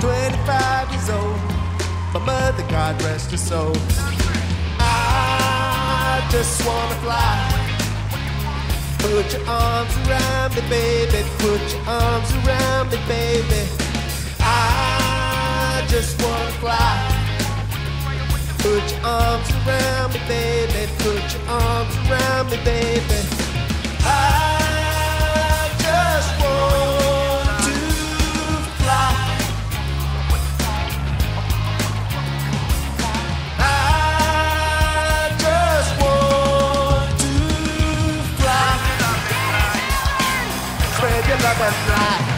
25 years old. My mother, God rest her soul. I just wanna fly. Put your arms around me, baby. Put your arms around me, baby. I just wanna fly. Put your arms around me, baby. Put your arms around me, baby. Spread your fly.